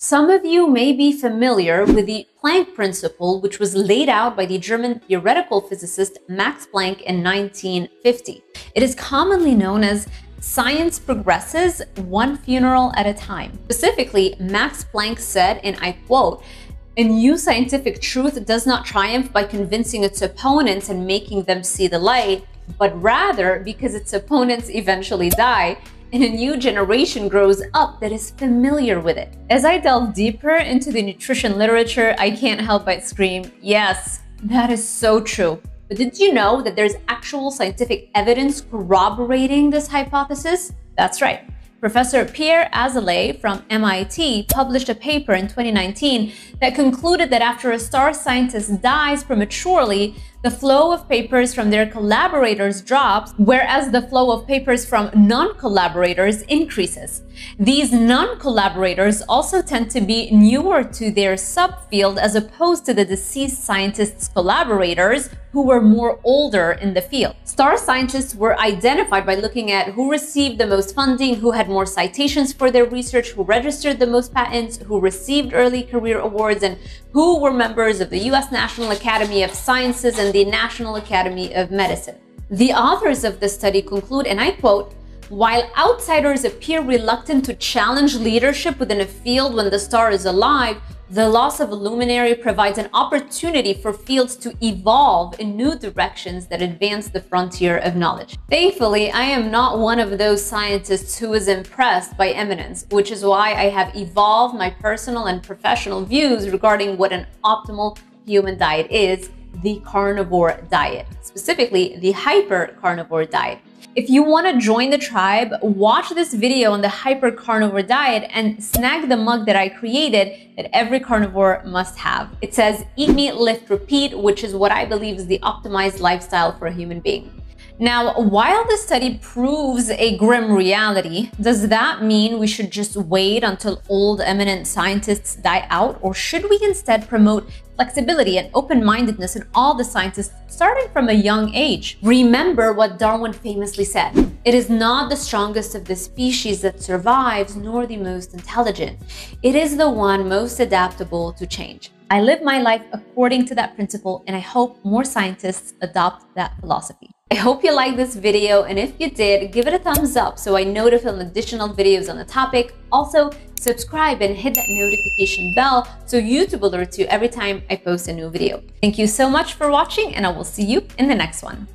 Some of you may be familiar with the Planck principle, which was laid out by the German theoretical physicist Max Planck in 1950. It is commonly known as science progresses one funeral at a time. Specifically, Max Planck said, and I quote, a new scientific truth does not triumph by convincing its opponents and making them see the light, but rather because its opponents eventually die, and a new generation grows up that is familiar with it. As I delve deeper into the nutrition literature, I can't help but scream, yes, that is so true. But did you know that there's actual scientific evidence corroborating this hypothesis? That's right. Professor Pierre Azoulay from MIT published a paper in 2019 that concluded that after a star scientist dies prematurely, the flow of papers from their collaborators drops, whereas the flow of papers from non-collaborators increases. These non-collaborators also tend to be newer to their subfield as opposed to the deceased scientists' collaborators who were more older in the field. Star scientists were identified by looking at who received the most funding, who had more citations for their research, who registered the most patents, who received early career awards, and who were members of the US National Academy of Sciences and the National Academy of Medicine. The authors of the study conclude, and I quote, while outsiders appear reluctant to challenge leadership within a field when the star is alive, the loss of a luminary provides an opportunity for fields to evolve in new directions that advance the frontier of knowledge. Thankfully, I am not one of those scientists who is impressed by eminence, which is why I have evolved my personal and professional views regarding what an optimal human diet is the carnivore diet, specifically the hyper carnivore diet. If you want to join the tribe, watch this video on the hyper carnivore diet and snag the mug that I created that every carnivore must have. It says eat meat, lift, repeat, which is what I believe is the optimized lifestyle for a human being. Now, while the study proves a grim reality, does that mean we should just wait until old eminent scientists die out? Or should we instead promote flexibility and open-mindedness in all the scientists starting from a young age? Remember what Darwin famously said, it is not the strongest of the species that survives, nor the most intelligent. It is the one most adaptable to change. I live my life according to that principle, and I hope more scientists adopt that philosophy. I hope you liked this video, and if you did, give it a thumbs up so I know to film additional videos on the topic. Also, subscribe and hit that notification bell so YouTube alerts you every time I post a new video. Thank you so much for watching, and I will see you in the next one.